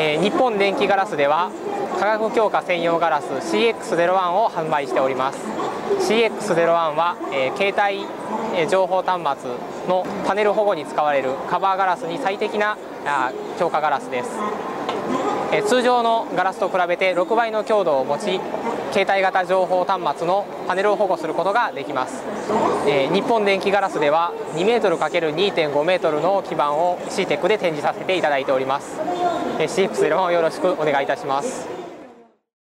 えー、日本電気ガラスでは化学強化専用ガラス CX01 を販売しております。CX01 は、えー、携帯、えー、情報端末のパネル保護に使われるカバーガラスに最適なあ強化ガラスです、えー、通常のガラスと比べて6倍の強度を持ち携帯型情報端末のパネルを保護することができます、えー、日本電気ガラスでは 2m×2.5m の基板を CTEC で展示させていただいております、えー、CX01 をよろしくお願いいたします。